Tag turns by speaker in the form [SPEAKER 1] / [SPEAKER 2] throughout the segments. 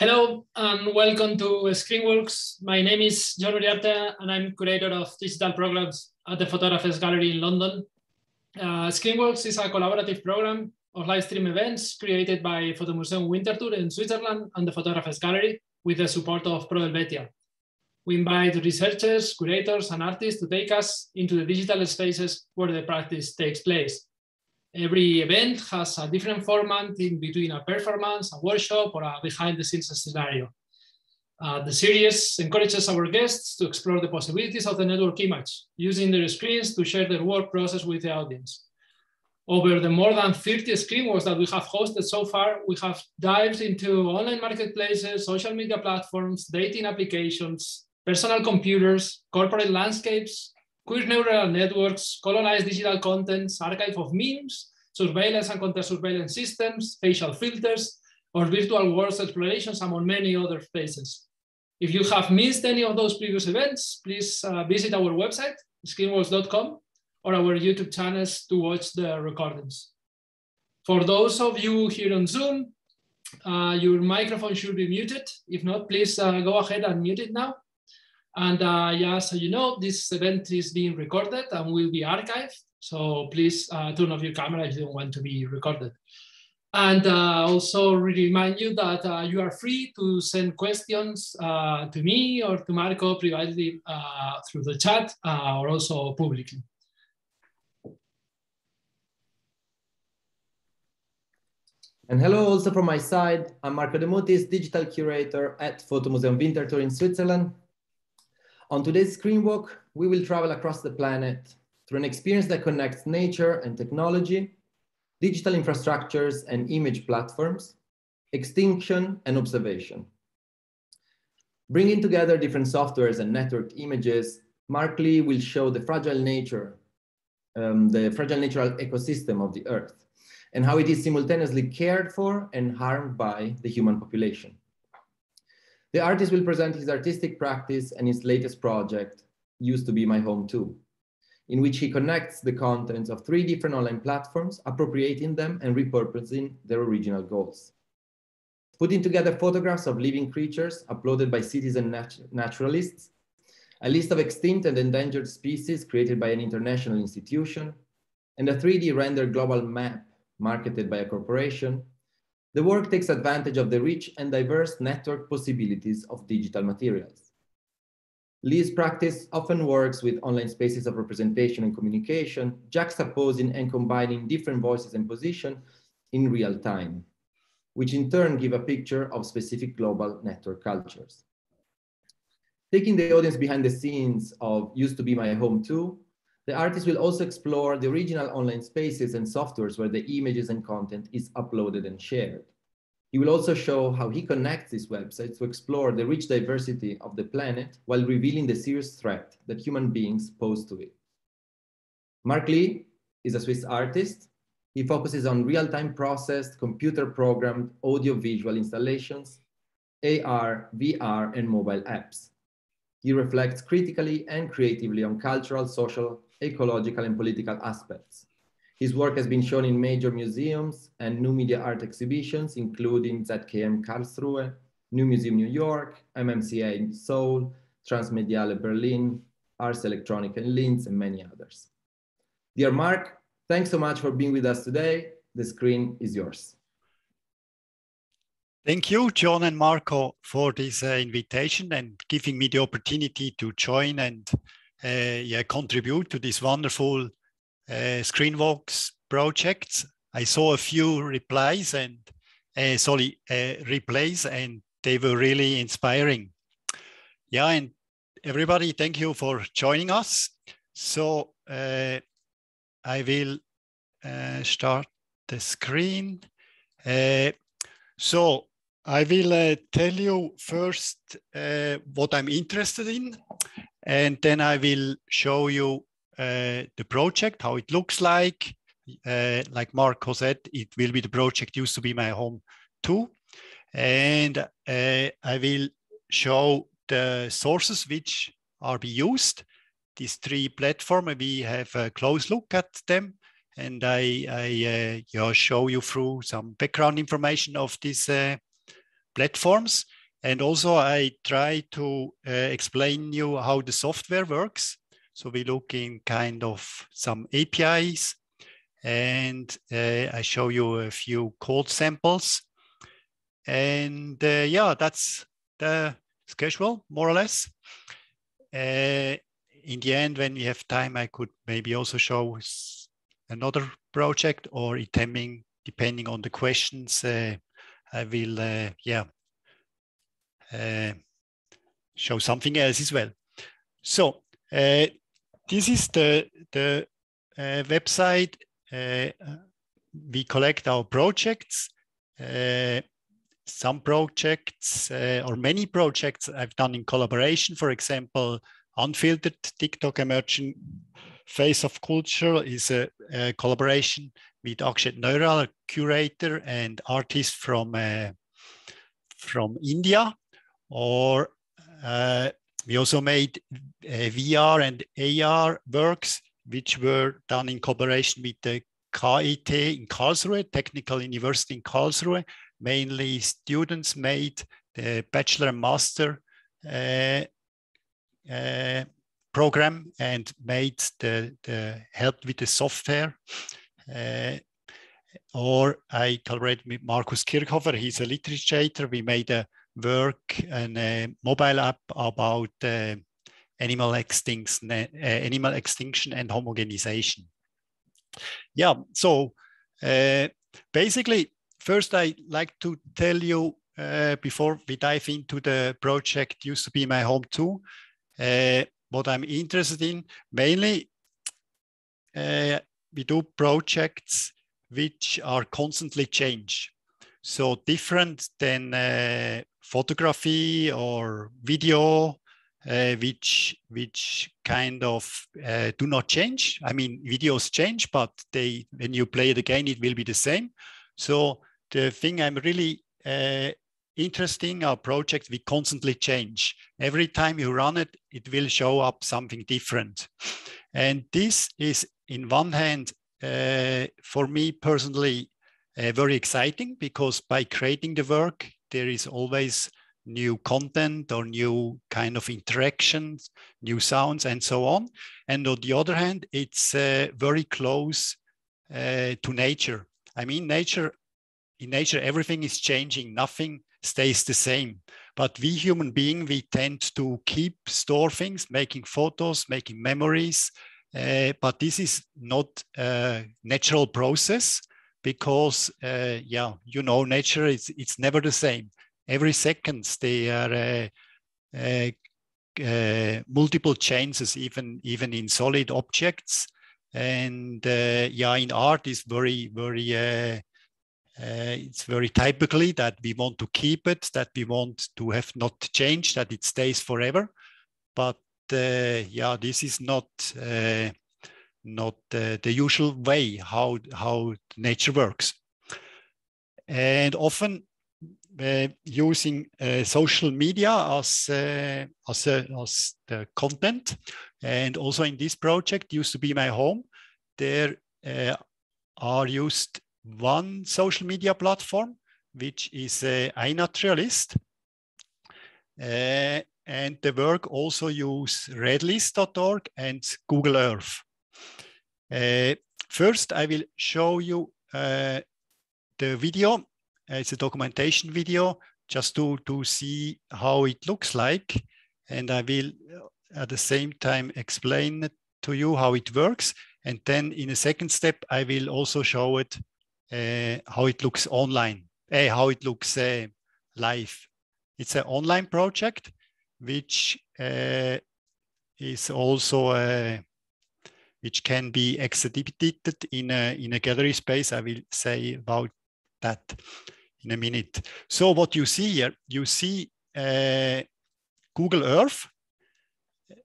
[SPEAKER 1] Hello and welcome to Screen Walks. My name is Jon Uriarte and I'm curator of digital programs at the Photographers Gallery in London. Uh, Screen Walks is a collaborative program of live stream events created by Fotomuseum Winterthur in Switzerland and the Photographers Gallery with the support of Pro Helvetia. We invite researchers, curators, and artists to take us into the digital spaces where the practice takes place. Every event has a different format in between a performance, a workshop, or a behind the scenes scenario. Uh, the series encourages our guests to explore the possibilities of the network image, using their screens to share their work process with the audience. Over the more than 30 screenwalks that we have hosted so far, we have dived into online marketplaces, social media platforms, dating applications, personal computers, corporate landscapes, queer neural networks, colonized digital contents, archive of memes, surveillance and counter-surveillance systems, facial filters, or virtual worlds explorations, among many other spaces. If you have missed any of those previous events, please uh, visit our website, screenwalks.com, or our YouTube channels to watch the recordings. For those of you here on Zoom, uh, your microphone should be muted. If not, please uh, go ahead and mute it now. And uh, yeah, so you know, this event is being recorded and will be archived. So please uh, turn off your camera if you don't want to be recorded. And uh, also remind you that uh, you are free to send questions uh, to me or to Marco privately uh, through the chat or also publicly.
[SPEAKER 2] And hello also from my side. I'm Marco De Mutiis, digital curator at Fotomuseum Winterthur in Switzerland. On today's screen walk, we will travel across the planet through an experience that connects nature and technology, digital infrastructures and image platforms, extinction and observation. Bringing together different softwares and networked images, Marc Lee will show the fragile nature, um, the fragile natural ecosystem of the Earth, and how it is simultaneously cared for and harmed by the human population. The artist will present his artistic practice and his latest project, Used to Be My Home Too, in which he connects the contents of three different online platforms, appropriating them and repurposing their original goals. Putting together photographs of living creatures uploaded by citizen nat naturalists, a list of extinct and endangered species created by an international institution, and a 3D rendered global map marketed by a corporation the work takes advantage of the rich and diverse network possibilities of digital materials. Lee's practice often works with online spaces of representation and communication, juxtaposing and combining different voices and positions in real time, which in turn give a picture of specific global network cultures. Taking the audience behind the scenes of Used to Be My Home Too, the artist will also explore the original online spaces and softwares where the images and content is uploaded and shared. He will also show how he connects these websites to explore the rich diversity of the planet while revealing the serious threat that human beings pose to it. Marc Lee is a Swiss artist. He focuses on real-time processed, computer-programmed audio-visual installations, AR, VR, and mobile apps. He reflects critically and creatively on cultural, social, ecological, and political aspects. His work has been shown in major museums and new media art exhibitions, including ZKM Karlsruhe, New Museum New York, MMCA in Seoul, Transmediale Berlin, Ars Electronica in Linz, and many others. Dear Marc, thanks so much for being with us today. The screen is yours.
[SPEAKER 3] Thank you, Jon and Marco, for this uh, invitation and giving me the opportunity to join and yeah, contribute to this wonderful uh, Screen Walks projects. I saw a few replies and uh, sorry, uh, replays, and they were really inspiring. Yeah, and everybody, thank you for joining us. So uh, I will uh, start the screen. Uh, so I will uh, tell you first uh, what I'm interested in, and then I will show you uh, the project, how it looks like. Uh, like Marco said, it will be the project used to be my home too. And uh, I will show the sources which are be used. These three platforms, we have a close look at them. And I, I uh, show you through some background information of these platforms. And also I try to uh, explain you how the software works. So we look in kind of some APIs and uh, I show you a few code samples. And uh, yeah, that's the schedule more or less. Uh, in the end, when we have time, I could maybe also show another project or depending, depending on the questions, uh, I will, uh, yeah, uh, show something else as well. So uh, this is the, the uh, website. Uh, we collect our projects. some projects or many projects I've done in collaboration, for example, Unfiltered TikTok Emerging Face of Culture is a, a collaboration with Akshat Neural, curator and artist from, uh, from India. Or uh, we also made uh, VR and AR works, which were done in collaboration with the KIT in Karlsruhe, Technical University in Karlsruhe. Mainly students made the bachelor and master uh, uh, program and made the, the help with the software. Uh, or I collaborated with Markus Kirchhofer. He's a literature. We made a work a mobile app about uh, animal extinction, uh, animal extinction and homogenization. Yeah. So uh, basically, first I like to tell you uh, before we dive into the project used to be my home too uh, what I'm interested in, mainly uh, we do projects which are constantly change. So different than uh, photography or video, uh, which which kind of uh, do not change. I mean, videos change, but they when you play it again, it will be the same. So the thing I'm really uh, interesting our project we constantly change every time you run it it will show up something different and this is in one hand uh, for me personally uh, very exciting because by creating the work there is always new content or new kind of interactions new sounds and so on and on the other hand it's uh, very close uh, to nature i mean nature in nature everything is changing nothing stays the same. But we human being, we tend to keep, store things, making photos, making memories. Uh, but this is not a natural process because, uh, yeah, you know, nature is it's never the same. Every second they are uh, uh, uh multiple changes, even even in solid objects. And uh, yeah, in art is very very it's very typically that we want to keep it, that we want to have not change, that it stays forever. But yeah, this is not not the usual way how how nature works. And often uh, using uh, social media as uh, as, as the content, and also in this project used to be my home. There are used one social media platform, which is uh, iNaturalist. Uh, and the work also use redlist.org and Google Earth. Uh, first, I will show you uh, the video. It's a documentation video just to, to see how it looks like. And I will at the same time explain to you how it works. And then in a second step, I will also show it uh, how it looks online, uh, how it looks uh, live. It's an online project which is also which can be exhibited in a, in a gallery space. I will say about that in a minute. So what you see here, you see uh, Google Earth.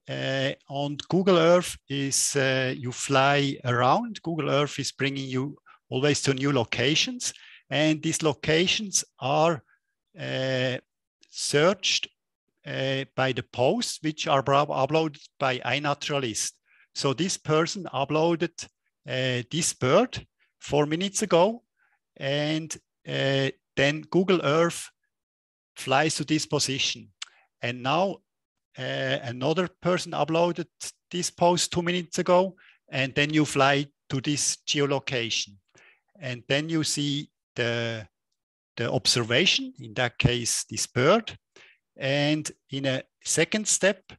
[SPEAKER 3] Uh, on Google Earth is uh, you fly around. Google Earth is bringing you always to new locations. And these locations are uh, searched uh, by the posts, which are uploaded by iNaturalist. So this person uploaded uh, this bird four minutes ago, and uh, then Google Earth flies to this position. And now uh, another person uploaded this post two minutes ago, and then you fly to this geolocation. And then you see the, the observation, in that case, this bird. And in a second step,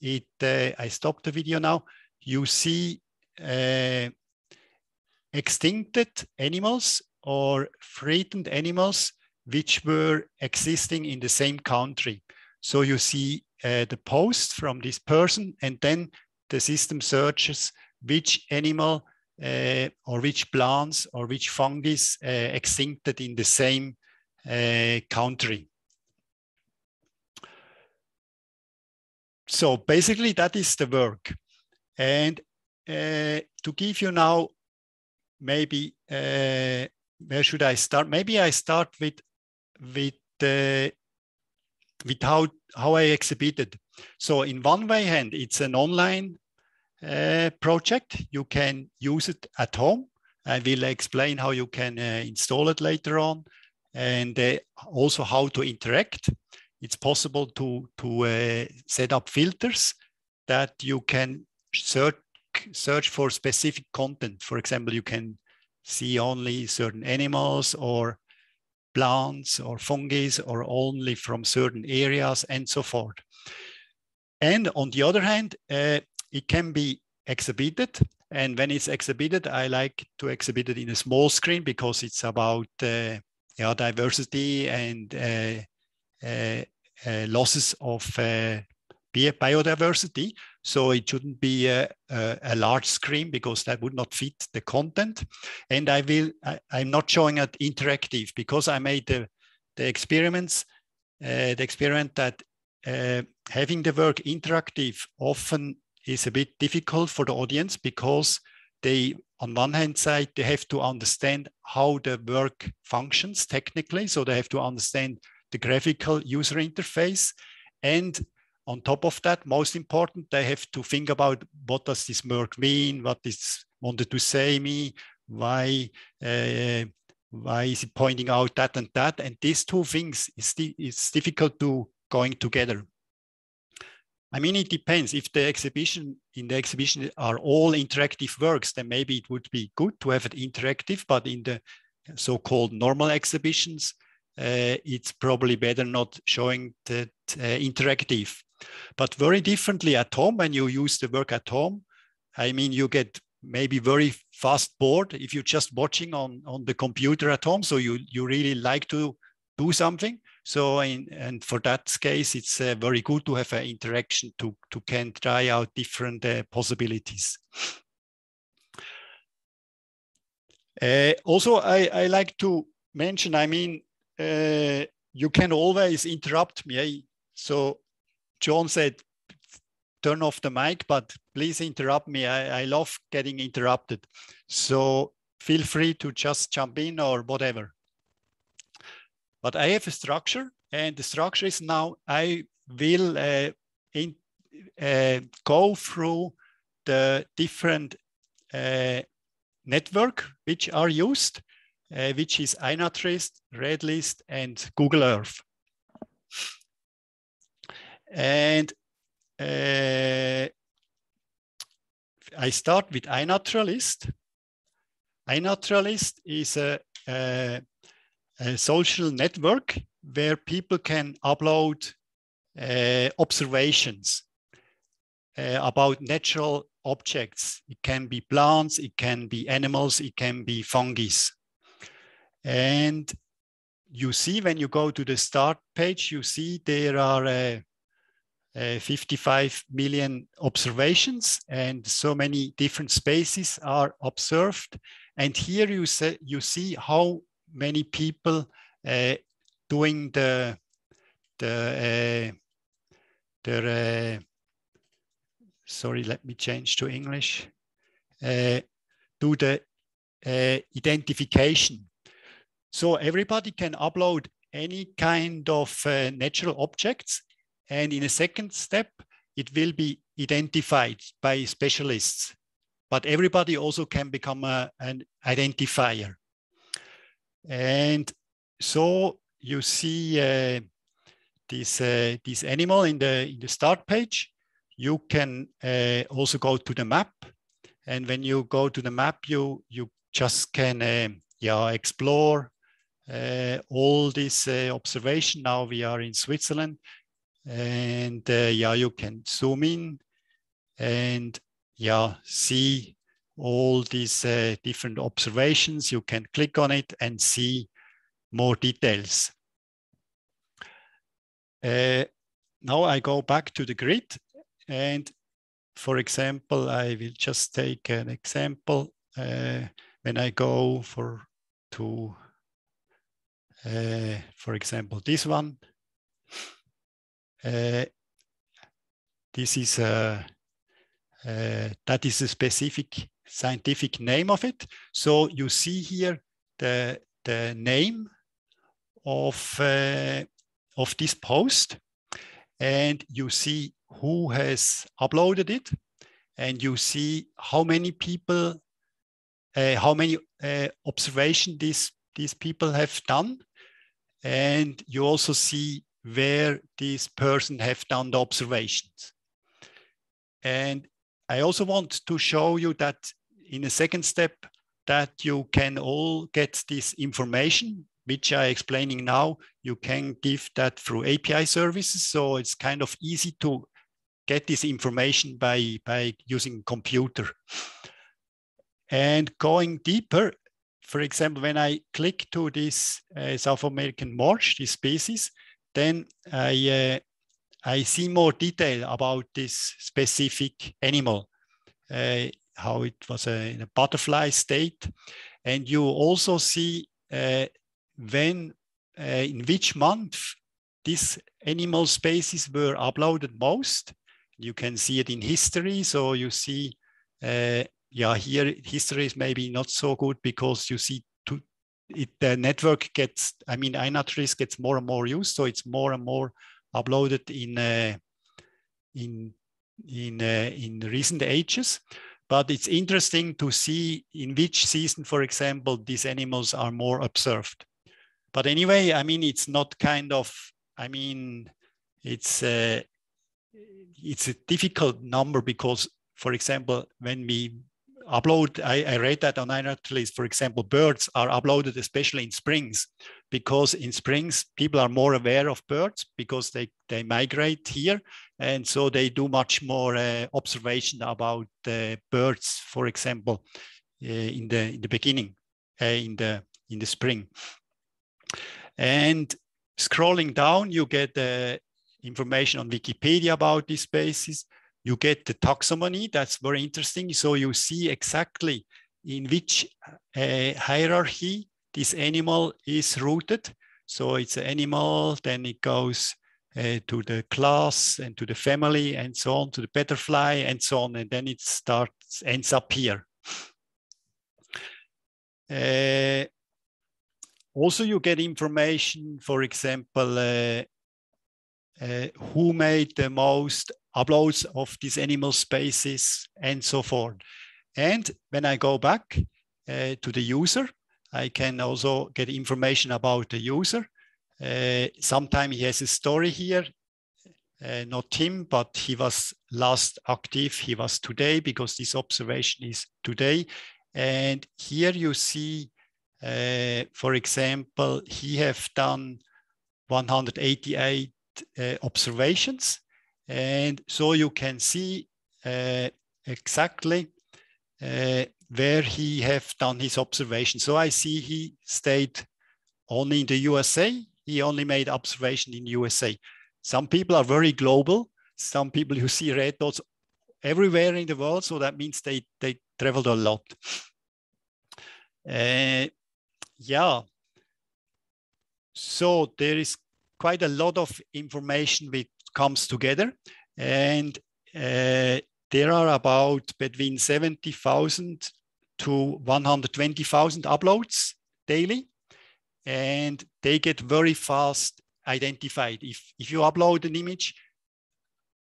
[SPEAKER 3] it uh, I stop the video now, you see uh, extincted animals or threatened animals which were existing in the same country. So you see uh, the post from this person and then the system searches which animal uh, or which plants or which fungus uh, extincted in the same uh, country. So basically that is the work. And uh, to give you now maybe uh, where should I start? Maybe I start with with uh, with how how I exhibited. So in one way hand, it's an online uh, project. You can use it at home. I will explain how you can uh, install it later on, and uh, also how to interact. It's possible to to set up filters that you can search search for specific content. For example, you can see only certain animals or plants or fungi or only from certain areas and so forth. And on the other hand, uh, it can be exhibited. And when it's exhibited, I like to exhibit it in a small screen because it's about uh, yeah, diversity and uh, uh, uh losses of uh, biodiversity. So it shouldn't be a, a, a, large screen because that would not fit the content. And I will, I, am not showing it interactive because I made the, the experiments, uh, the experiment that uh, having the work interactive often is a bit difficult for the audience because they, on one hand side, they have to understand how the work functions technically. So they have to understand the graphical user interface and on top of that, most important, they have to think about what does this work mean? What is wanted to say me? Why, uh, why is it pointing out that and that? And these two things, is it's difficult to going together. I mean, it depends. If the exhibition in the exhibition are all interactive works, then maybe it would be good to have it interactive. But in the so-called normal exhibitions, uh, it's probably better not showing that uh, interactive. But very differently at home, when you use the work at home, I mean, you get maybe very fast bored if you're just watching on, on the computer at home. So you, you really like to do something. So in, and for that case, it's uh, very good to have an interaction to, to can try out different uh, possibilities. Uh, also, I, I like to mention, I mean, uh, you can always interrupt me. So Jon said, turn off the mic, but please interrupt me. I, I love getting interrupted. So feel free to just jump in or whatever. But I have a structure and the structure is now I will uh, in, uh, go through the different uh, network which are used, uh, which is iNaturalist, RedList, and Google Earth. And uh, I start with iNaturalist. iNaturalist is a, a, a, social network where people can upload uh, observations uh, about natural objects. It can be plants, it can be animals, it can be fungi. And you see when you go to the start page, you see there are uh, uh, 55 million observations and so many different species are observed. And here you, you see how many people uh, doing the, the, uh, the uh, sorry, let me change to English, uh, do the uh, identification. So everybody can upload any kind of natural objects and in a second step, it will be identified by specialists, but everybody also can become a, an identifier. And so you see uh, this, uh, this animal in the, in the start page, you can uh, also go to the map. And when you go to the map, you, you just can uh, yeah, explore uh, all this uh, observation. Now we are in Switzerland and uh, yeah, you can zoom in and yeah, see all these uh, different observations. You can click on it and see more details. Uh, now I go back to the grid and for example, I will just take an example. Uh, when I go for to, uh, for example, this one, this is a, uh, that is a specific scientific name of it. So you see here the, the name of, uh, of this post and you see who has uploaded it and you see how many people, uh, how many uh, observation these, these people have done. And you also see where this person have done the observations. And I also want to show you that in a second step that you can all get this information, which I explaining now, you can give that through API services. So it's kind of easy to get this information by, by using computer. And going deeper, for example, when I click to this uh, South American marsh, this species, then I, uh, I see more detail about this specific animal, uh, how it was in a butterfly state. And you also see uh, when, in which month these animal species were uploaded most. You can see it in history. So you see, uh, yeah, here history is maybe not so good because you see it, the network gets, I mean, iNaturalist gets more and more used, so it's more and more uploaded in uh, in in uh, in recent ages. But it's interesting to see in which season, for example, these animals are more observed. But anyway, I mean, it's not kind of, I mean, it's uh, it's a difficult number because, for example, when we upload, I, I read that on iNaturalist, for example, birds are uploaded especially in springs because in springs people are more aware of birds because they, they migrate here. And so they do much more uh, observation about uh, birds, for example, uh, in, the, in the beginning, uh, in, the, in the spring. And scrolling down, you get uh, information on Wikipedia about these species you get the taxonomy. That's very interesting. So you see exactly in which uh, hierarchy this animal is rooted. So it's an animal, then it goes uh, to the class and to the family and so on, to the butterfly and so on. And then it starts, ends up here. Uh, also, you get information, for example, uh, uh, who made the most uploads of these animal species and so forth. And when I go back uh, to the user, I can also get information about the user. Uh, Sometimes he has a story here, uh, not him, but he was last active. He was today because this observation is today. And here you see, uh, for example, he have done 188 uh, observations. And so you can see uh, exactly uh, where he have done his observation. So I see he stayed only in the USA. He only made observation in USA. Some people are very global. Some people you see red dots everywhere in the world. So that means they, they traveled a lot. Uh, yeah. So there is quite a lot of information which comes together. And uh, there are about between 70,000 to 120,000 uploads daily. And they get very fast identified. If, if you upload an image,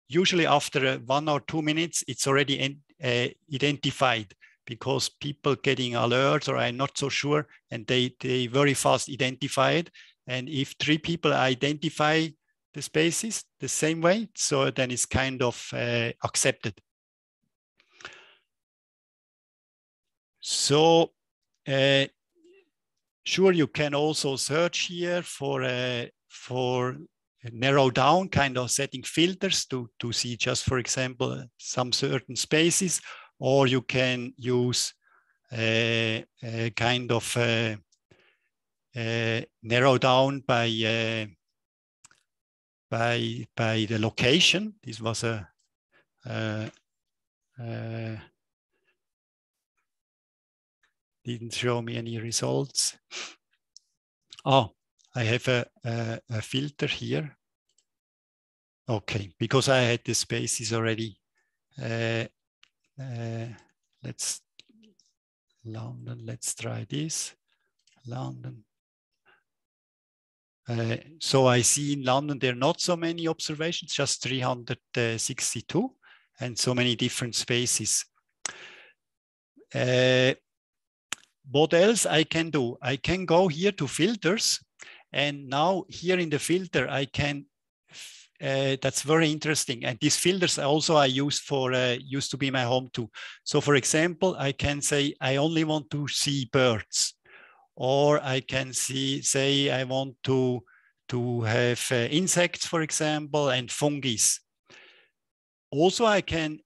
[SPEAKER 3] usually after one or two minutes, it's already in, uh, identified because people getting alerts or I'm not so sure and they, they very fast identify it and if three people identify the spaces the same way. So then it's kind of uh, accepted. So uh, sure, you can also search here for uh, for narrow down kind of setting filters to, to see just, for example, some certain spaces, or you can use a, a kind of uh, uh, narrow down by uh, by by the location. This was a didn't show me any results. Oh, I have a, a, a, filter here. Okay, because I had the spaces already. Uh, uh, let's London, let's try this. London. Uh, so I see in London there are not so many observations, just 362 and so many different spaces. Uh, what else I can do? I can go here to filters and now here in the filter, I can, uh, that's very interesting. And these filters also I use for, uh, used to be my home too. So for example, I can say, I only want to see birds. Or I can see, say, I want to, to have uh, insects, for example, and fungi. Also, I can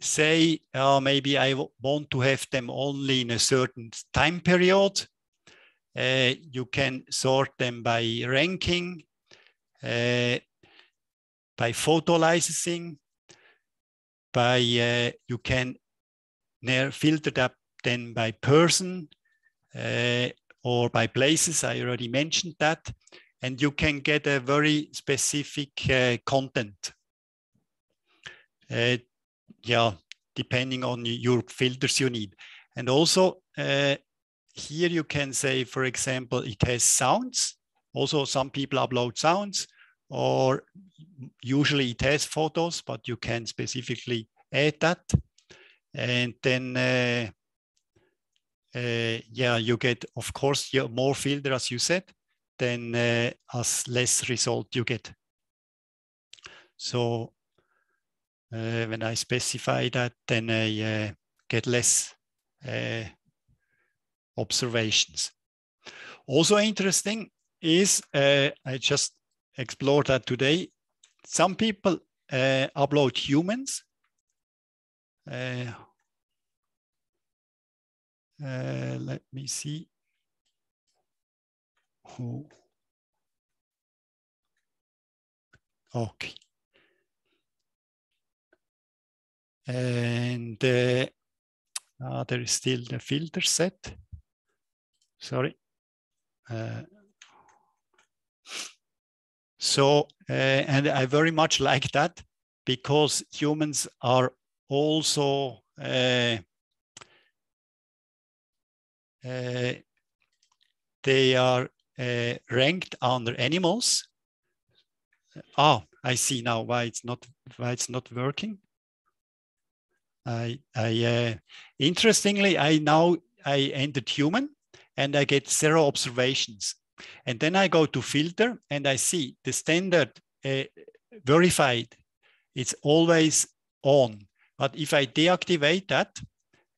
[SPEAKER 3] say uh, maybe I want to have them only in a certain time period uh, you can sort them by ranking, uh, by photo licensing, by uh, you can filter that then by person uh, or by places. I already mentioned that. And you can get a very specific uh, content. Uh, yeah, depending on your filters you need. And also here you can say, for example, it has sounds. Also, some people upload sounds, or usually it has photos, but you can specifically add that. And then, uh, yeah, you get, of course, more filter, as you said, then uh, as less result you get. So uh, when I specify that, then I uh, get less uh, observations. Also interesting is, uh, I just explored that today, some people upload humans. Uh, let me see. Who? Okay. And uh, uh, there is still the filter set sorry. Uh, so, uh, and I very much like that because humans are also uh they are uh, ranked under animals. Oh, I see now why it's not why it's not working. I, I uh, interestingly, I now I entered human and I get zero observations. And then I go to filter and I see the standard uh, verified, it's always on. But if I deactivate that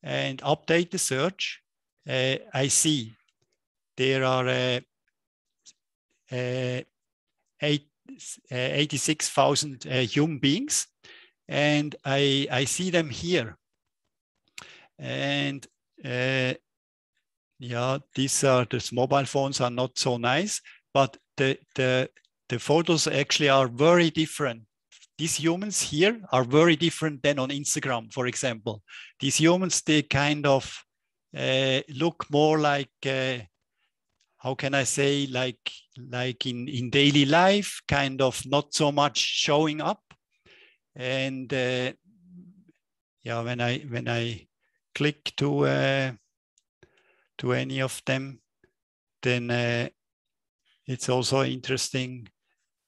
[SPEAKER 3] and update the search, uh, I see there are uh, uh, eight, uh, 86,000 uh, human beings and I, I see them here. And yeah, these are these mobile phones are not so nice, but the the the photos actually are very different. These humans here are very different than on Instagram, for example. These humans they kind of uh, look more like uh, how can I say like like in in daily life, kind of not so much showing up, and uh, yeah, when I when I click to uh, to any of them, then uh, it's also interesting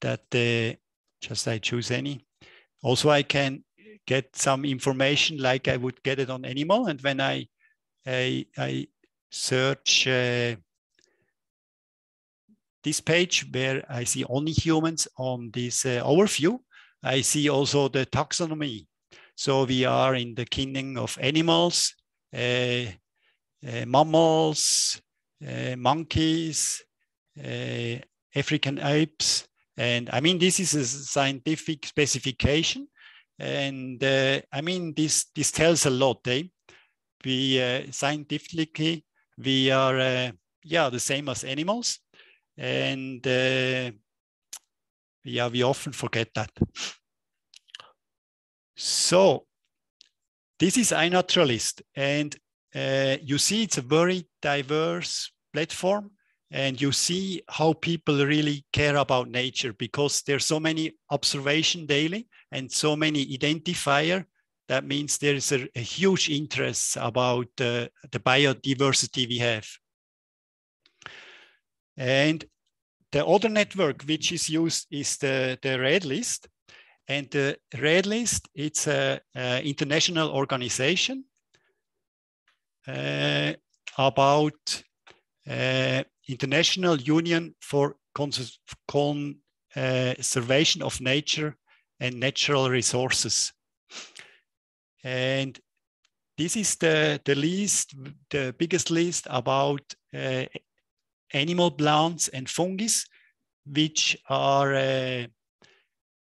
[SPEAKER 3] that uh, just I choose any. Also, I can get some information like I would get it on Animal. And when I, I, search uh, this page where I see only humans on this uh, overview, I see also the taxonomy. So we are in the kingdom of animals, uh, uh, mammals, uh, monkeys, uh, African apes. And I mean, this is a scientific specification. And I mean, this, this tells a lot. Eh? We scientifically, we are, yeah, the same as animals and uh, yeah, we often forget that. So this is iNaturalist, and uh, you see it's a very diverse platform, and you see how people really care about nature because there's so many observation daily and so many identifier. That means there is a, a huge interest about uh, the biodiversity we have. And the other network which is used is the, the Red List. And the Red List, it's an international organization uh, about uh, International Union for Cons Conservation of Nature and Natural Resources. And this is the, the list, the biggest list about uh, animal plants and fungi, which are, uh,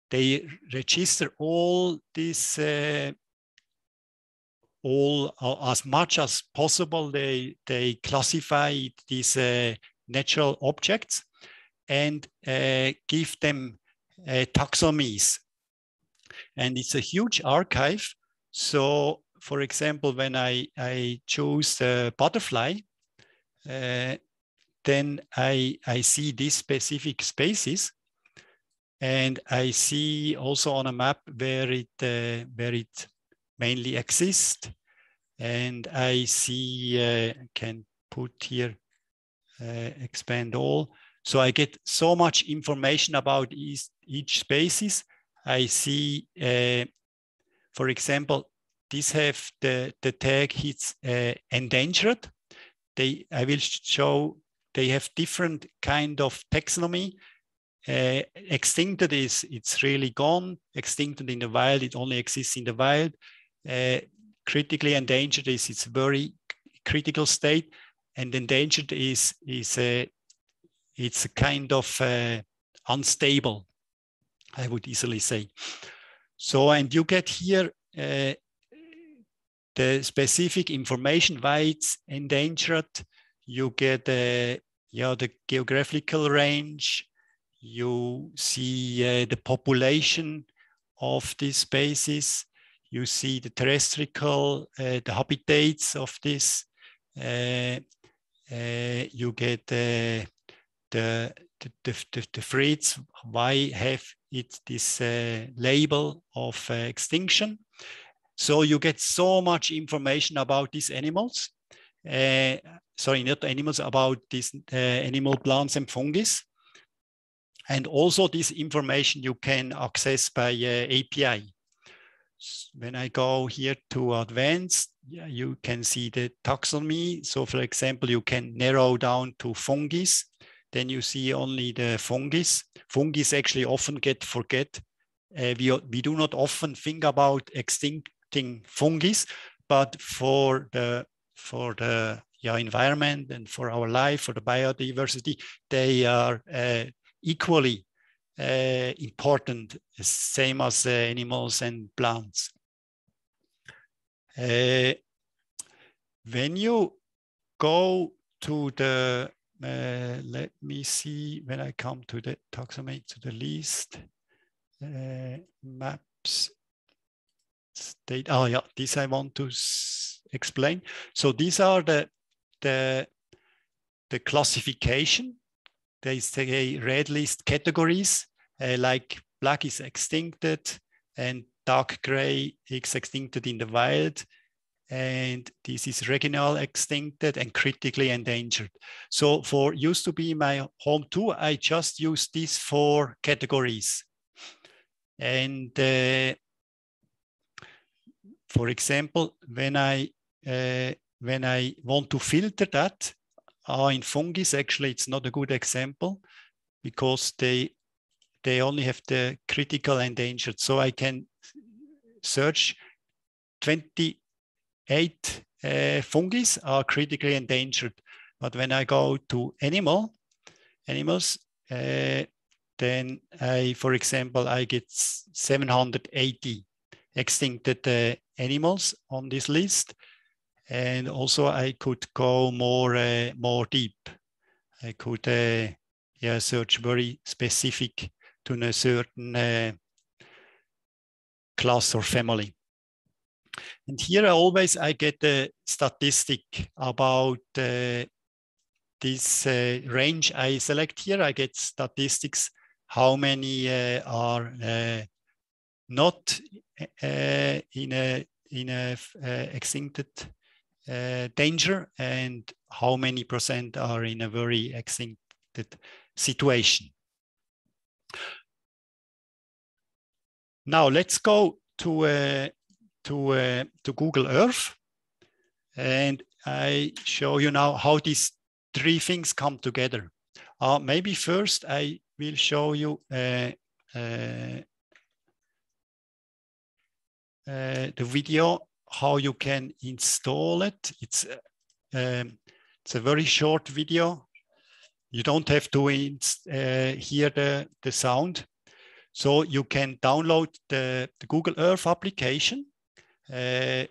[SPEAKER 3] they register all this, uh, all uh, as much as possible, they, they classify these uh, natural objects and uh, give them taxonomies. And it's a huge archive. So for example, when I, I choose a butterfly, uh, then I, I see these specific spaces and I see also on a map where it, uh, where it mainly exists. And I see, uh, can put here, uh, expand all. So I get so much information about each, each spaces. I see, uh, for example, these have the, the tag hits uh, endangered. They, I will show they have different kind of taxonomy. Uh, extincted is it's really gone. Extincted in the wild, it only exists in the wild. Uh, critically endangered is its very critical state, and endangered is is a it's a kind of uh, unstable. I would easily say. So, and you get here uh, the specific information why it's endangered. You get uh, yeah, the geographical range, you see uh, the population of these species, you see the terrestrial, uh, the habitats of this, uh, uh you get uh, the, the, the, the, fruits, why have it this uh, label of extinction. So you get so much information about these animals uh, sorry, not animals, about these uh, animal plants and fungi. And also this information you can access by uh, API. When I go here to advanced, you can see the taxonomy. So for example, you can narrow down to fungi. Then you see only the fungi. Fungi actually often get forget. Uh, we, we do not often think about extincting fungi, but for the for the yeah, environment and for our life, for the biodiversity, they are uh, equally uh, important, same as uh, animals and plants. Uh, when you go to the, uh, let me see, when I come to the taxonomy, to the list, uh, maps, state, oh yeah, this I want to explain. So these are the the the classification. They say red list categories uh, like black is extincted and dark gray is extincted in the wild and this is regional extincted and critically endangered. So for used to be my home too, I just use these four categories. And uh, for example, when I uh, when I want to filter that uh, in fungus, actually, it's not a good example. because they they only have the critical endangered. So I can search 28 uh, fungi are critically endangered. But when I go to animal, animals, uh, then I, for example, I get 780 extincted uh, animals on this list. And also I could go more, uh, more deep. I could uh, yeah, search very specific to a certain uh, class or family. And here always I get a statistic about uh, this uh, range I select here. I get statistics how many uh, are uh, not uh, in a in a uh, extincted danger and how many percent are in a very extincted situation. Now let's go to to uh, to Google Earth, and I show you now how these three things come together. Uh, maybe first I will show you uh, uh, uh, the video how you can install it. It's um, it's a very short video. You don't have to hear the the sound. So you can download the, the Google Earth application. Uh,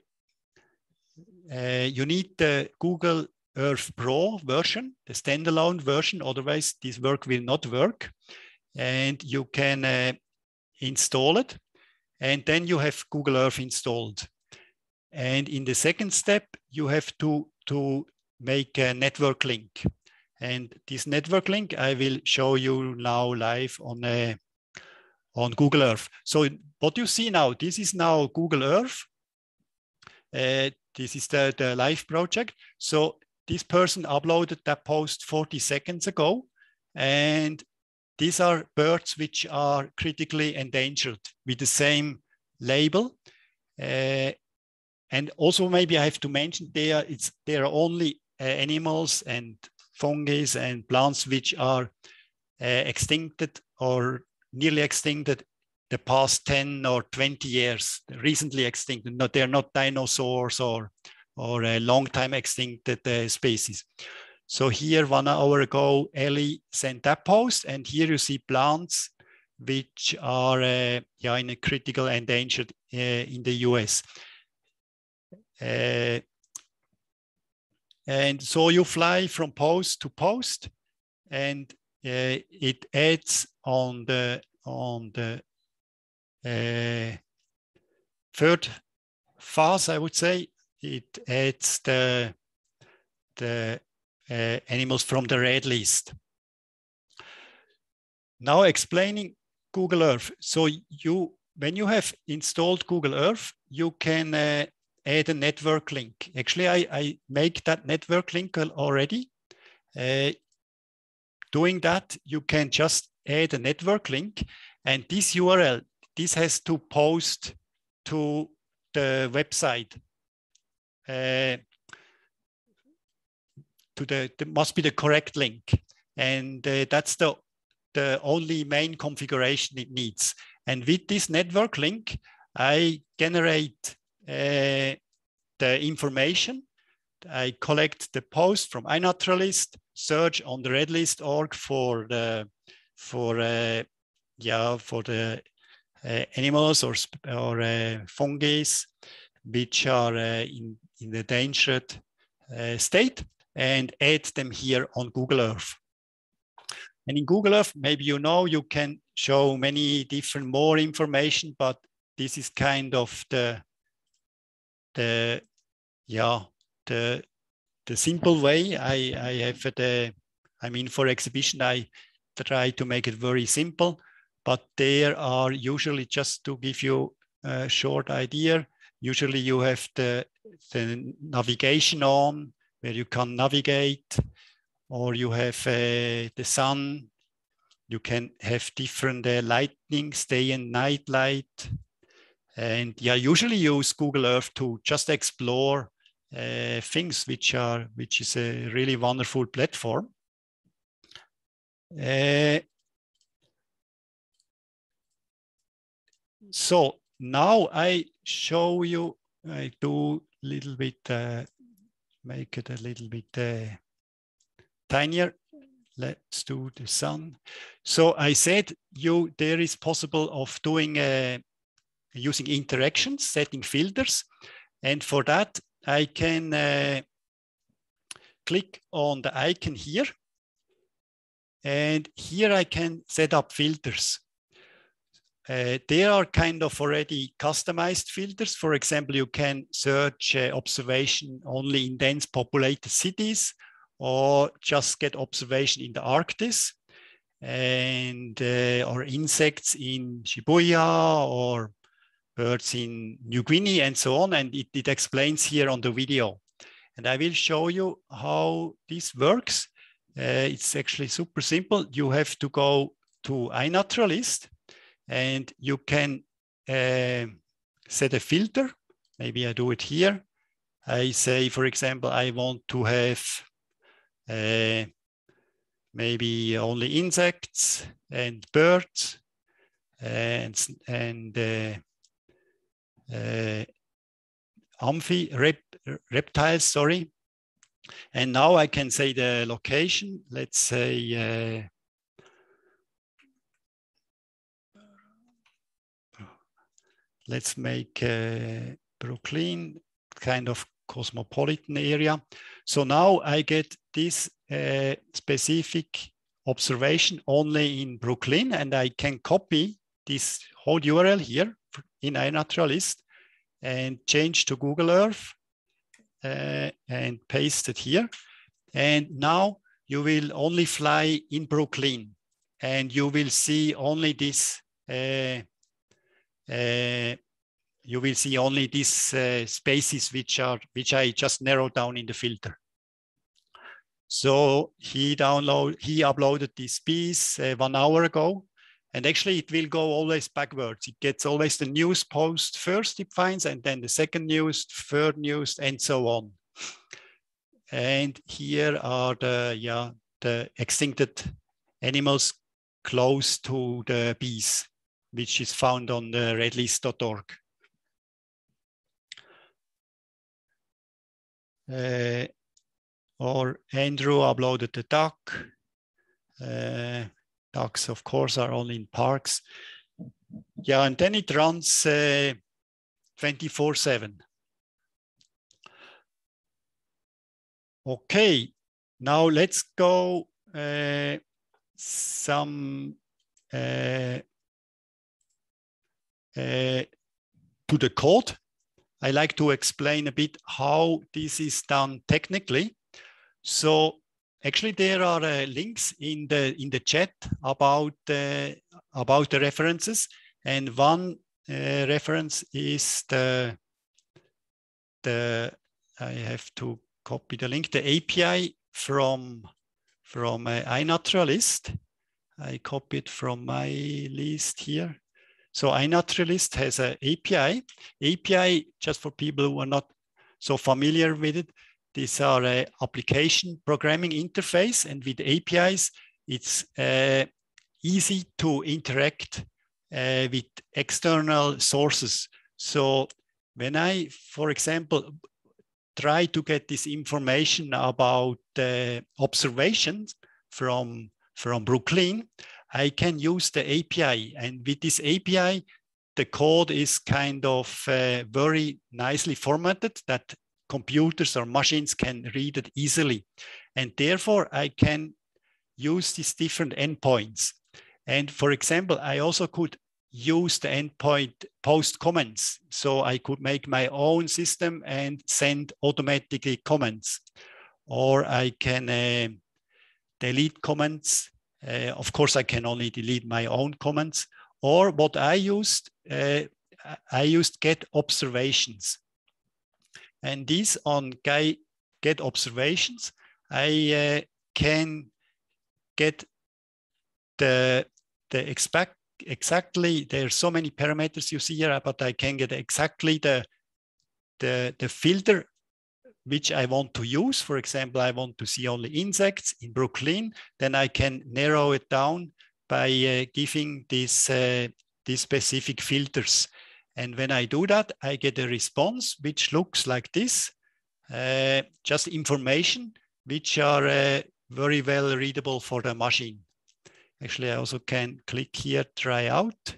[SPEAKER 3] uh, you need the Google Earth Pro version, the standalone version, otherwise this work will not work. And you can uh, install it. And then you have Google Earth installed. And in the second step, you have to, to make a network link. And this network link I will show you now live on a on Google Earth. So what you see now, this is now Google Earth. Uh, this is the, the live project. So this person uploaded that post 40 seconds ago. And these are birds which are critically endangered with the same label. Uh, and also maybe I have to mention there, it's, there are only uh, animals and fungi and plants which are uh, extincted or nearly extincted the past 10 or 20 years, recently extinct No, they're not dinosaurs or, or a long time extincted uh, species. So here one hour ago, Ellie sent that post and here you see plants which are uh, yeah, in a critical endangered uh, in the US. Uh, and so you fly from post to post and uh, it adds on the on the third phase, I would say, it adds the the uh, animals from the red list. Now explaining Google Earth. So you, when you have installed Google Earth, you can uh, add a network link. Actually, I, I make that network link already. Uh, doing that, you can just add a network link and this URL, this has to post to the website. Uh, to the, the, must be the correct link. And uh, that's the, the only main configuration it needs. And with this network link, I generate uh, the information. I collect the post from iNaturalist, search on the redlist.org for the for uh, yeah for the animals or or uh, fungi which are uh, in in the endangered uh, state and add them here on Google Earth. And in Google Earth, maybe you know you can show many different more information, but this is kind of the the yeah the the simple way I I have the I mean for exhibition I try to make it very simple, but there are usually just to give you a short idea. Usually you have the, the navigation on where you can navigate or you have uh, the sun. You can have different uh, day and night light. And yeah, usually use Google Earth to just explore uh, things which are, which is a really wonderful platform. Uh, so now I show you, I do a little bit, uh, make it a little bit uh, tinier. Let's do the sun. So I said you there is possible of doing uh, using interactions, setting filters. And for that, I can uh, click on the icon here. And here I can set up filters. Uh, there are kind of already customized filters. For example, you can search uh, observation only in dense populated cities or just get observation in the Arctic and uh, or insects in Shibuya or birds in New Guinea and so on. And it, it explains here on the video. And I will show you how this works. Uh, it's actually super simple. You have to go to iNaturalist and you can uh, set a filter. Maybe I do it here. I say, for example, I want to have uh, maybe only insects and birds and, and uh, uh, amphi rep, reptiles, sorry. And now I can say the location, let's say, let's make uh, Brooklyn kind of cosmopolitan area. So now I get this uh, specific observation only in Brooklyn and I can copy this whole URL here in iNaturalist and change to Google Earth uh, and paste it here. And now you will only fly in Brooklyn and you will see only this, uh, you will see only these uh, spaces which are, which I just narrowed down in the filter. So he download, he uploaded this piece uh, one hour ago and actually it will go always backwards. It gets always the news post first it finds, and then the second news, third news, and so on. And here are the, yeah, the extincted animals close to the bees, which is found on the redlist.org. Uh, or Andrew uploaded the duck. Uh, ducks, of course, are only in parks. Yeah, and then it runs uh, 24 7. Okay, now let's go uh, some uh, uh, to the code. I like to explain a bit how this is done technically. So Actually, there are uh, links in the in the chat about uh, about the references, and one uh, reference is the the I have to copy the link the API from from uh, iNaturalist. I copied from my list here. So iNaturalist has an API. API, just for people who are not so familiar with it, these are a application programming interface and with APIs, it's uh, easy to interact uh, with external sources. So when I, for example, try to get this information about uh, observations from, from Brooklyn, I can use the API. And with this API, the code is kind of uh, very nicely formatted that computers or machines can read it easily. And therefore, I can use these different endpoints. And for example, I also could use the endpoint post comments. So I could make my own system and send automatically comments. Or I can uh, delete comments. Uh, of course, I can only delete my own comments. Or what I used, uh, I used get observations. And these on get observations, I uh, can get the, the expect exactly, there are so many parameters you see here, but I can get exactly the, the, the filter which I want to use. For example, I want to see only insects in Brooklyn, then I can narrow it down by uh, giving this uh, these specific filters. And when I do that, I get a response which looks like this, uh, just information which are uh, very well readable for the machine. Actually, I also can click here, try out.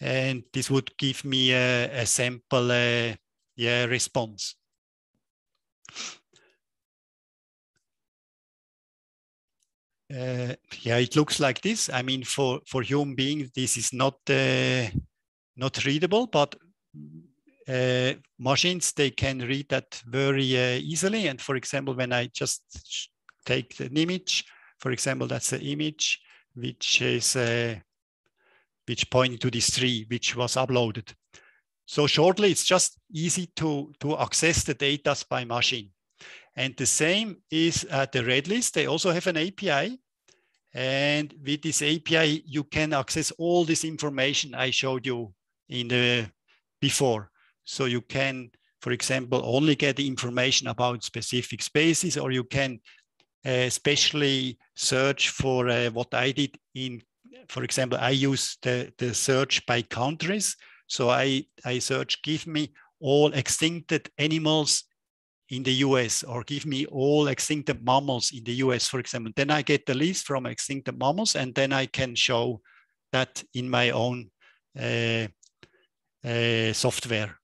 [SPEAKER 3] And this would give me a, a sample uh, yeah, response. Uh, yeah, it looks like this. I mean, for for human beings, this is not uh, not readable, but uh, machines they can read that very uh, easily. And for example, when I just take an image, for example, that's the image which is uh, which pointing to this tree which was uploaded. So shortly, it's just easy to to access the data by machine. And the same is at the Redlist. They also have an API. And with this API, you can access all this information I showed you in the before. So you can, for example, only get the information about specific spaces, or you can uh, especially search for uh, what I did in, for example, I use the, the search by countries. So I, I search, give me all extincted animals in the US or give me all extincted mammals in the US, for example. Then I get the list from extincted mammals and then I can show that in my own uh, uh, software.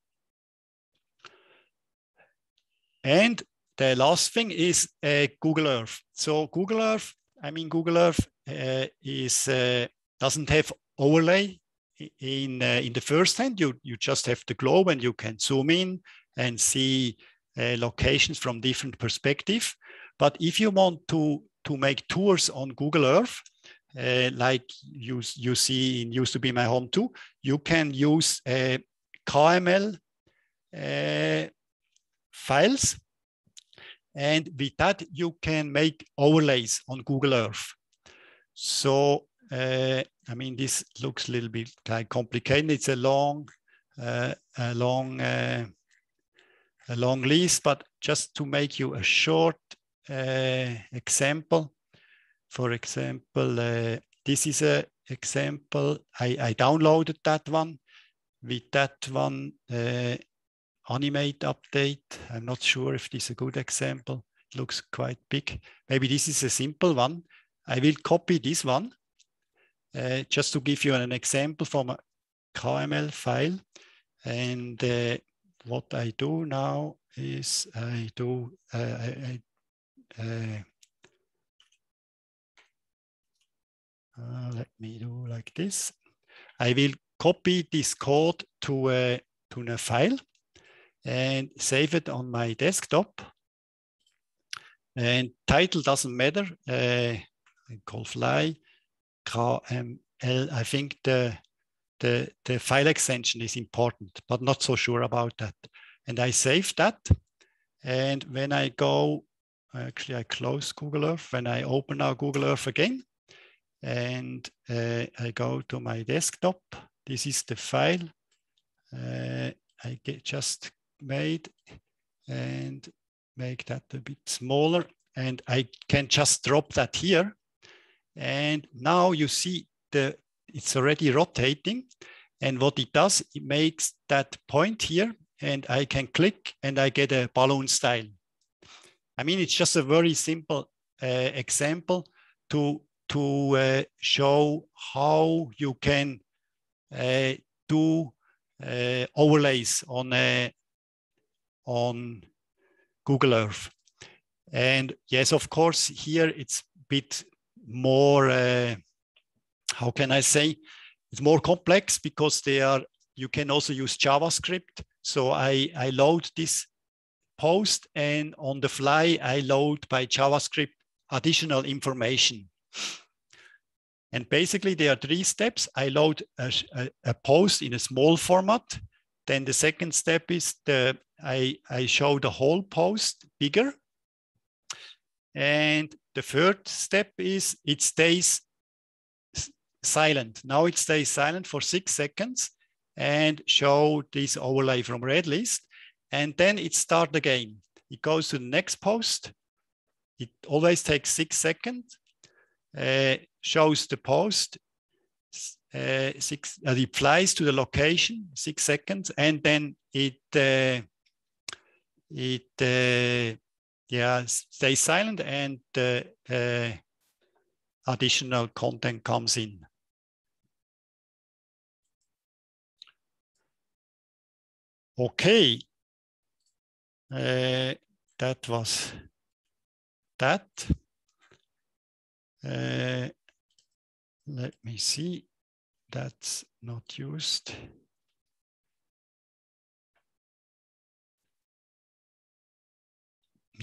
[SPEAKER 3] And the last thing is uh, Google Earth. So Google Earth, I mean, Google Earth uh, is uh, doesn't have overlay in uh, in the first hand. You you just have the globe and you can zoom in and see uh, locations from different perspective. But if you want to, to make tours on Google Earth, uh, like you, you see in used to be my home too, you can use uh, KML uh, files. And with that, you can make overlays on Google Earth. So, uh, I mean, this looks a little bit kind of complicated. It's a long, uh, a long a long list, but just to make you a short uh, example. For example, uh, this is a example. I, I, downloaded that one. With that one, uh, animate update. I'm not sure if this is a good example. It looks quite big. Maybe this is a simple one. I will copy this one uh, just to give you an example from a KML file. And uh, what I do now is I do, uh, I, uh, uh, let me do like this. I will copy this code to a, to a file and save it on my desktop. And title doesn't matter. Uh, I call fly KML. I think the the, the file extension is important, but not so sure about that. And I save that. And when I go, actually I close Google Earth, when I open now Google Earth again, and uh, I go to my desktop, this is the file uh, I just made and make that a bit smaller. And I can just drop that here. And now you see the it's already rotating. And what it does, it makes that point here and I can click and I get a balloon style. I mean, it's just a very simple uh, example to, to uh, show how you can uh, do uh, overlays on, uh, on Google Earth. And yes, of course, here it's a bit more uh, how can I say, it's more complex because they are, you can also use JavaScript. So I, I load this post and on the fly, I load by JavaScript additional information. And basically there are three steps. I load a, a, a post in a small format. Then the second step is the I, I show the whole post bigger. And the third step is it stays silent. Now it stays silent for six seconds and show this overlay from red list. And then it start again. It goes to the next post. It always takes six seconds, uh, shows the post, uh, six, uh, it flies to the location, six seconds, and then it uh, it uh, yeah stay silent, and uh, uh, additional content comes in. Okay, uh, that was that. Uh, let me see that's not used.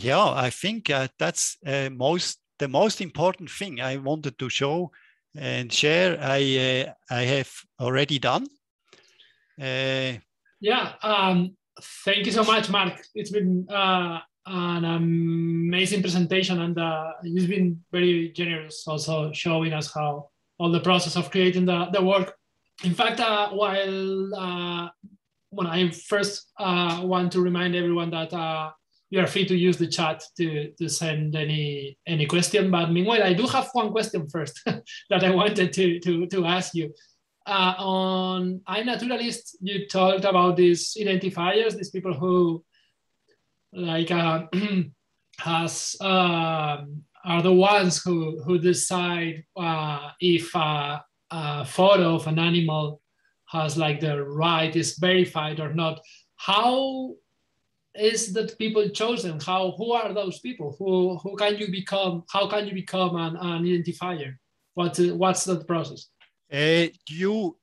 [SPEAKER 3] Yeah, I think uh, that's uh, most the most important thing I wanted to show and share. I uh, I have already done.
[SPEAKER 1] Uh, yeah, um, thank you so much, Marc. It's been uh, an amazing presentation, and uh, you've been very generous, also showing us how all the process of creating the, the work. In fact, while when I first want to remind everyone that you are free to use the chat to, to send any any question. But meanwhile, I do have one question first that I wanted to, to, to ask you. Uh, on iNaturalist, you talked about these identifiers, these people who like uh, has um, are the ones who, who decide uh, if a, photo of an animal has like the right is verified or not. How is that people chosen? How who are those people? Who who can you become? How can you become an, an identifier? What what's that process?
[SPEAKER 3] Uh, you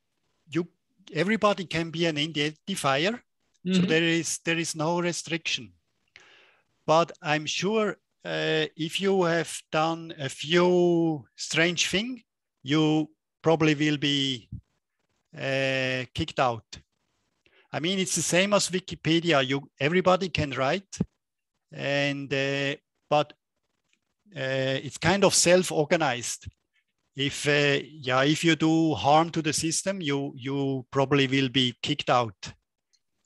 [SPEAKER 3] you everybody can be an identifier. Mm -hmm. So mm-hmm. there is there is no restriction. But I'm sure uh, if you have done a few strange thing, you probably will be uh, kicked out. I mean, it's the same as Wikipedia. You everybody can write, and uh, but uh, it's kind of self-organized. If uh, yeah, if you do harm to the system, you you probably will be kicked out.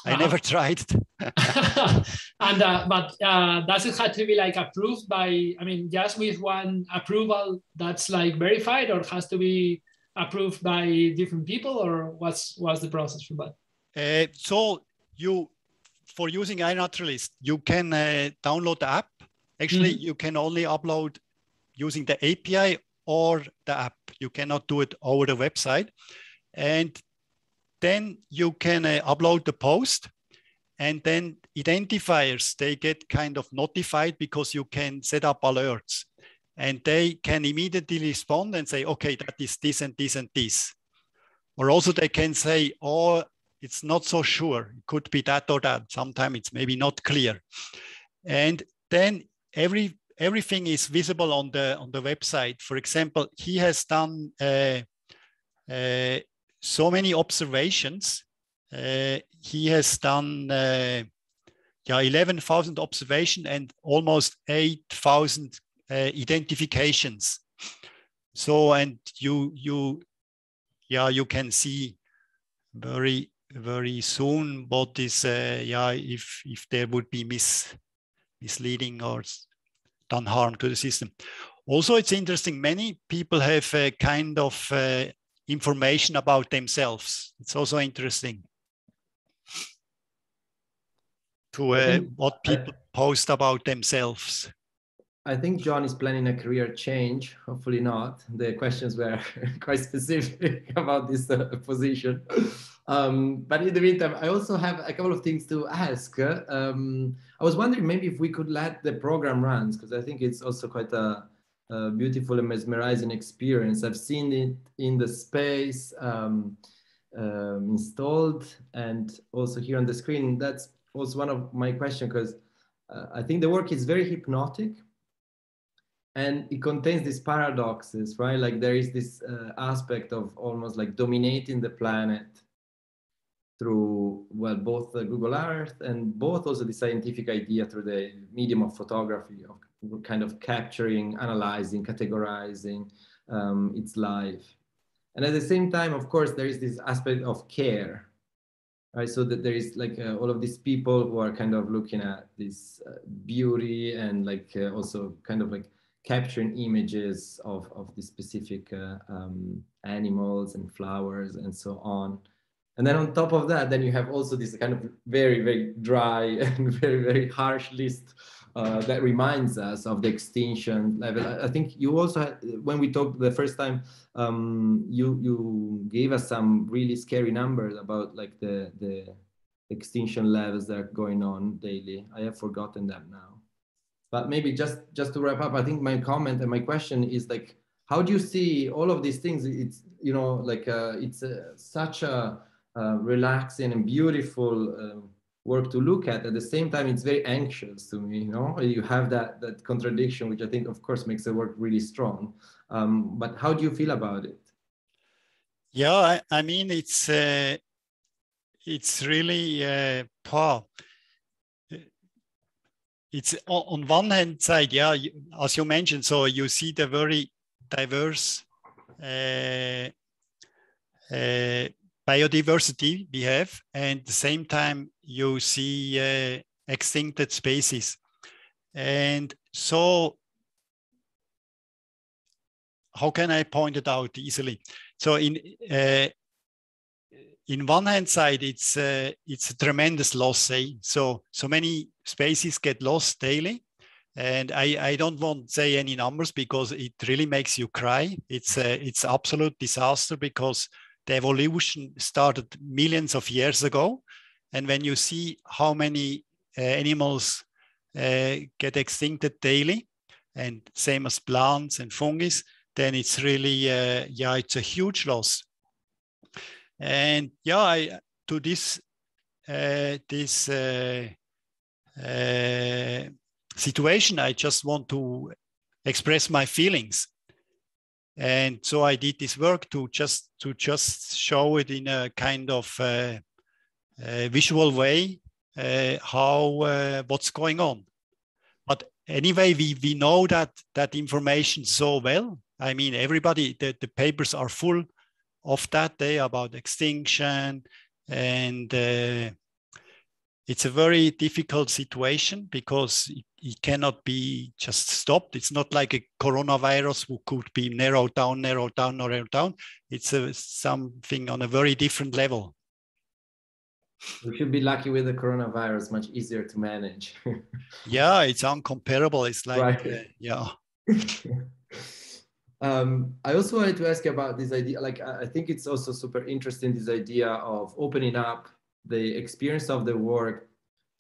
[SPEAKER 3] I uh -huh. never tried.
[SPEAKER 1] and uh, but uh, does it have to be like approved by? I mean, just with one approval, that's like verified, or has to be approved by different people, or what's what's the process for that?
[SPEAKER 3] Uh, so you, for using iNaturalist, you can uh, download the app. Actually, mm -hmm. you can only upload using the API or the app. You cannot do it over the website, and then you can uh, upload the post and then identifiers, they get kind of notified because you can set up alerts and they can immediately respond and say, okay, that is this and this and this. Or also they can say, oh, it's not so sure. It could be that or that. Sometimes it's maybe not clear. And then every everything is visible on the on the website. For example, he has done uh, uh, so many observations. Uh, he has done uh, yeah, 11,000 observations and almost 8,000 uh, identifications. So, and you, you, yeah, you can see very, very soon what is, uh, yeah, if, if there would be mis, misleading or done harm to the system. Also, it's interesting, many people have a kind of uh, information about themselves. It's also interesting to uh, what people I, post about themselves.
[SPEAKER 2] I think Jon is planning a career change. Hopefully not. The questions were quite specific about this uh, position. Um, but in the meantime, I also have a couple of things to ask. Um, I was wondering maybe if we could let the program run, because I think it's also quite a uh, beautiful and mesmerizing experience. I've seen it in the space um, um, installed and also here on the screen. That's also one of my questions because uh, I think the work is very hypnotic and it contains these paradoxes, right? Like there is this uh, aspect of almost like dominating the planet through, well, both the Google Earth and both also the scientific idea through the medium of photography, of kind of capturing, analyzing, categorizing um, its life. And at the same time, of course, there is this aspect of care, right? So that there is like uh, all of these people who are kind of looking at this uh, beauty and like uh, also kind of like capturing images of, of the specific uh, um, animals and flowers and so on. And then on top of that, then you have also this kind of very, very dry and very, very harsh list uh, that reminds us of the extinction level. I, think you also had, when we talked the first time, um, you you gave us some really scary numbers about like the the extinction levels that are going on daily. I have forgotten them now. But maybe just just to wrap up, I think my comment and my question is like, how do you see all of these things? It's you know like uh, it's uh, such a uh, relaxing and beautiful um, work to look at. At the same time it's very anxious to me you know? You have that that contradiction which i think of course makes the work really strong. Um, but how do you feel about it?
[SPEAKER 3] Yeah i, I mean it's uh, it's really uh, poor it's on one hand side yeah as you mentioned so you see the very diverse uh, uh, biodiversity we have, and at the same time you see uh, extincted species. And so, how can I point it out easily? So in uh, in one hand side, it's uh, it's a tremendous loss. Eh? So so many species get lost daily, and I, I don't want to say any numbers because it really makes you cry. It's a, it's absolute disaster because the evolution started millions of years ago. And when you see how many uh, animals uh, get extincted daily, and same as plants and fungi, then it's really, uh, yeah, it's a huge loss. And yeah, I, to this, uh, this uh, uh, situation, I just want to express my feelings and so i did this work to just to just show it in a kind of uh, uh, visual way uh, how uh, what's going on. But anyway we we know that that information so well. I mean everybody the, the papers are full of that day about extinction and uh, it's a very difficult situation because it, it, cannot be just stopped. It's not like a coronavirus who could be narrowed down, narrowed down, narrowed down. It's a, something on a very different level.
[SPEAKER 2] We should be lucky with the coronavirus, much easier to manage.
[SPEAKER 3] yeah, it's uncomparable. It's like, right. uh, yeah.
[SPEAKER 2] Um, I also wanted to ask you about this idea. Like, I think it's also super interesting this idea of opening up the experience of the work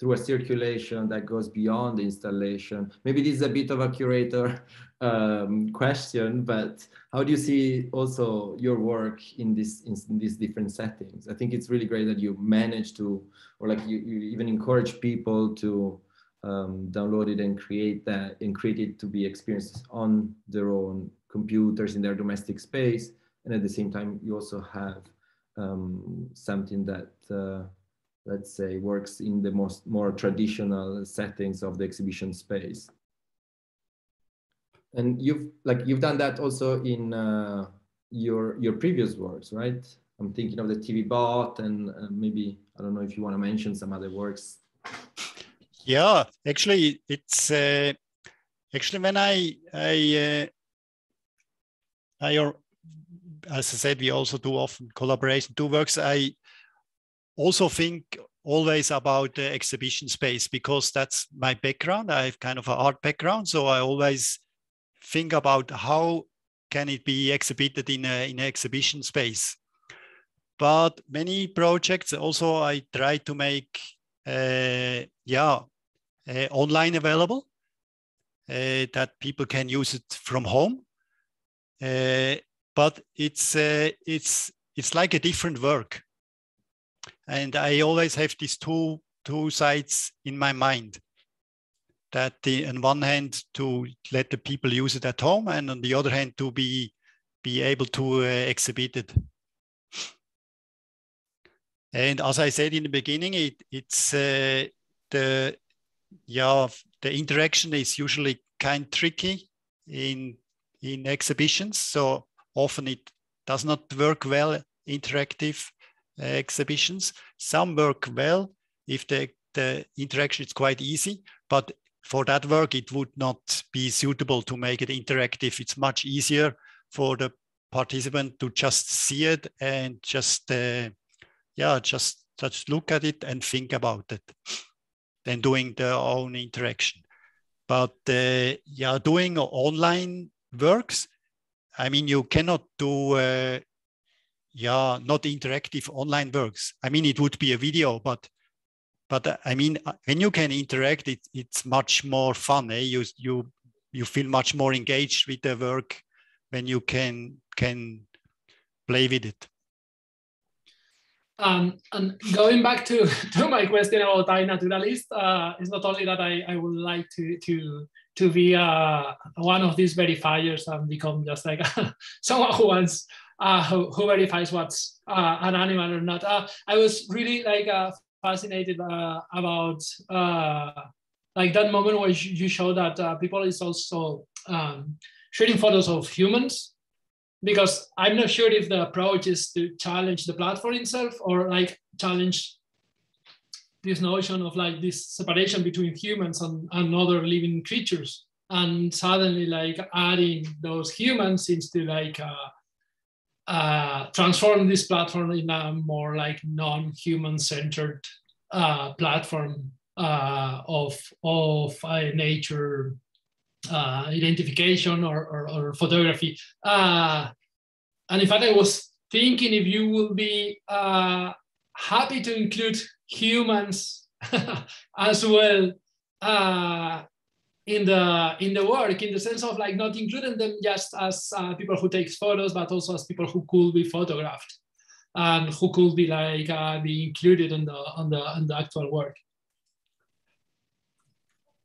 [SPEAKER 2] through a circulation that goes beyond the installation. Maybe this is a bit of a curator um, question, but how do you see also your work in this in, in, these different settings? I think it's really great that you manage to, or like you, you even encourage people to um, download it and create that and create it to be experienced on their own computers in their domestic space. And at the same time, you also have um, something that uh, let's say works in the most more traditional settings of the exhibition space and you've like you've done that also in uh, your your previous works right i'm thinking of the tv bot and uh, maybe i don't know if you want to mention some other works
[SPEAKER 3] yeah actually it's uh, actually when i i uh, i as I said, we also do often collaboration, do works. I also think always about the exhibition space because that's my background. I have kind of an art background, so I always think about how can it be exhibited in a in an exhibition space. But many projects also I try to make, uh, yeah, uh, online available uh, that people can use it from home. Uh, but it's uh, it's it's like a different work and i always have these two two sides in my mind. That the on one hand to let the people use it at home and on the other hand to be be able to uh, exhibit it. And as i said in the beginning it it's uh, the yeah the interaction is usually kind of tricky in in exhibitions. So Often it does not work well, interactive exhibitions. Some work well if the, the interaction is quite easy, but for that work, it would not be suitable to make it interactive. It's much easier for the participant to just see it and just, uh, yeah, just, just look at it and think about it than doing their own interaction. But uh, yeah, doing online works, I mean, you cannot do, uh, yeah, not interactive online works. I mean, it would be a video, but but uh, I mean, uh, when you can interact, it, it's much more fun. Eh? You you you feel much more engaged with the work when you can can play with it.
[SPEAKER 1] Um, and going back to, to my question about iNaturalist, uh, it's not only that I, I would like to to to be uh, one of these verifiers and become just like someone who wants uh, who, who, verifies what's uh, an animal or not. Uh, I was really like uh, fascinated uh, about like that moment where you show that people is also um, shooting photos of humans because I'm not sure if the approach is to challenge the platform itself or like challenge this notion of like this separation between humans and, and other living creatures and suddenly like adding those humans into like uh, uh, transform this platform in a more like non-human centered uh, platform uh, of of nature uh, identification or, or, or photography. Uh, and in fact, I was thinking if you will be happy to include humans as well in the in the work, in the sense of like not including them just as uh, people who take photos, but also as people who could be photographed and who could be like uh, be included in the on the on the actual work.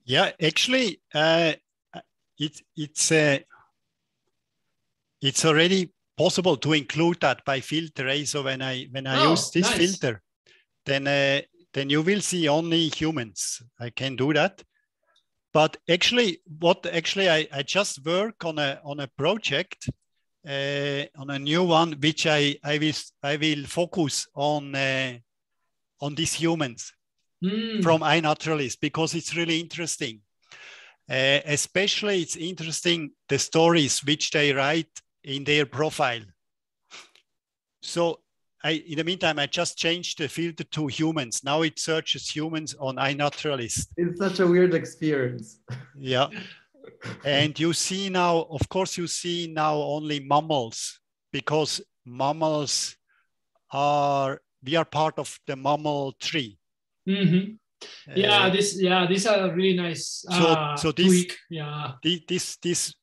[SPEAKER 3] Yeah, actually, uh, it, it's uh, it's already possible to include that by filter. Eh? So when I when I oh, use this nice. filter, then uh, then you will see only humans. I can do that. But actually, what actually I, I just work on a on a project uh, on a new one, which I I will I will focus on uh, on these humans mm. from iNaturalist because it's really interesting. Uh, especially, it's interesting the stories which they write in their profile. So I, in the meantime, I just changed the filter to humans. Now it searches humans on iNaturalist.
[SPEAKER 2] It's such a weird experience.
[SPEAKER 3] Yeah. and you see now, of course, you see now only mammals because mammals are, we are part of the mammal tree.
[SPEAKER 1] Mm-hmm yeah uh, this yeah these are really nice so uh, so this tweak. yeah
[SPEAKER 3] this this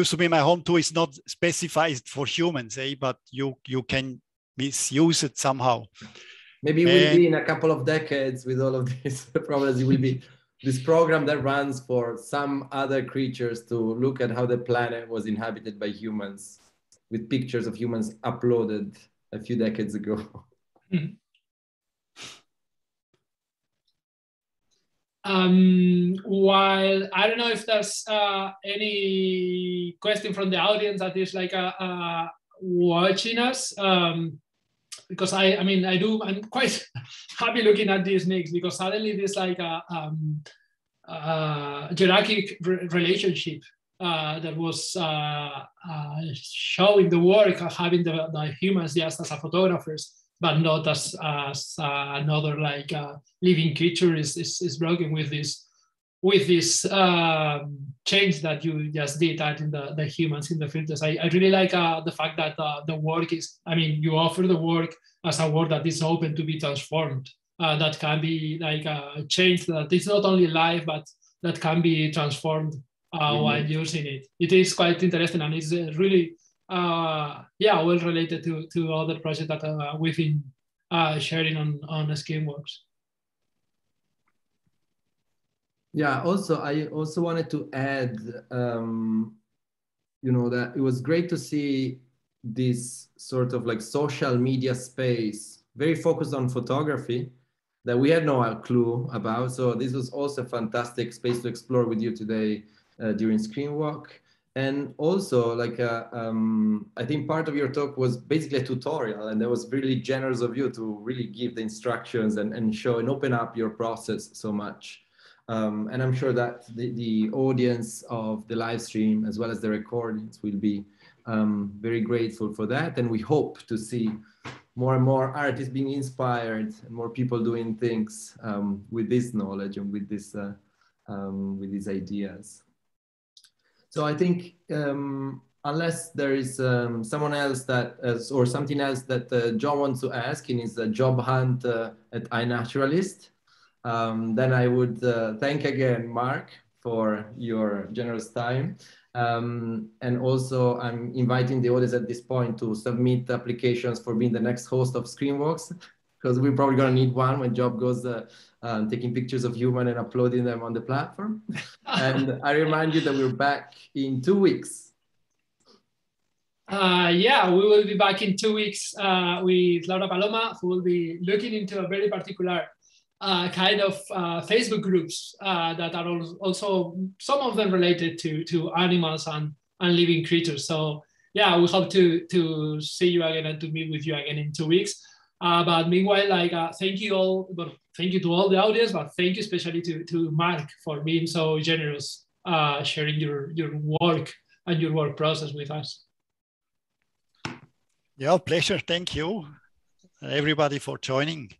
[SPEAKER 3] used to be my home tool is not specified for humans eh but you you can misuse it somehow.
[SPEAKER 2] Maybe we'll be in a couple of decades with all of these problems it will be this program that runs for some other creatures to look at how the planet was inhabited by humans with pictures of humans uploaded a few decades ago. Mm.
[SPEAKER 1] Um, while I don't know if there's uh, any question from the audience that is like uh, uh, watching us, um, because I, I mean, I do, I'm quite happy looking at these nicks because suddenly there's like a, um, a hierarchic re relationship uh, that was uh, uh, showing the work of having the, the humans just as photographers but not as, as uh, another like uh, living creature is, is, is broken with this with this um, change that you just did adding the, the humans in the filters. I, I really like uh, the fact that uh, the work is, I mean, you offer the work as a work that is open to be transformed, uh, that can be like a change that is not only live, but that can be transformed uh, mm-hmm. while using it. It is quite interesting and it's really uh, yeah, well related to, to other projects that uh, we've been uh, sharing on, on Screen Walks.
[SPEAKER 2] Yeah, also, I also wanted to add, um, you know, that it was great to see this sort of like social media space, very focused on photography that we had no clue about. So this was also a fantastic space to explore with you today uh, during Screenwalk and also like uh, um, i think part of your talk was basically a tutorial and that was really generous of you to really give the instructions and, and show and open up your process so much Um, and I'm sure that the, the audience of the live stream, as well as the recordings, will be um, very grateful for that. And we hope to see more and more artists being inspired and more people doing things um, with this knowledge and with this uh, um, with these ideas. So I think um, unless there is um, someone else that uh, or something else that uh, Jon wants to ask in his uh, job hunt uh, at iNaturalist, um, then I would uh, thank again Marc for your generous time. Um, and also I'm inviting the audience at this point to submit applications for being the next host of Screen Walks, because we're probably gonna need one when Jon goes uh, um, taking pictures of human and uploading them on the platform. and I remind you that we're back in two weeks.
[SPEAKER 1] Uh, yeah, we will be back in two weeks uh, with Laura Paloma, who will be looking into a very particular uh, kind of uh, Facebook groups uh, that are also some of them related to to animals and and living creatures. So yeah, we hope to to see you again and to meet with you again in two weeks. Uh, but meanwhile, like uh, thank you all, but thank you to all the audience, but thank you especially to to Marc for being so generous, uh, sharing your your work and your work process with us.
[SPEAKER 3] Yeah, pleasure. Thank you, everybody, for joining.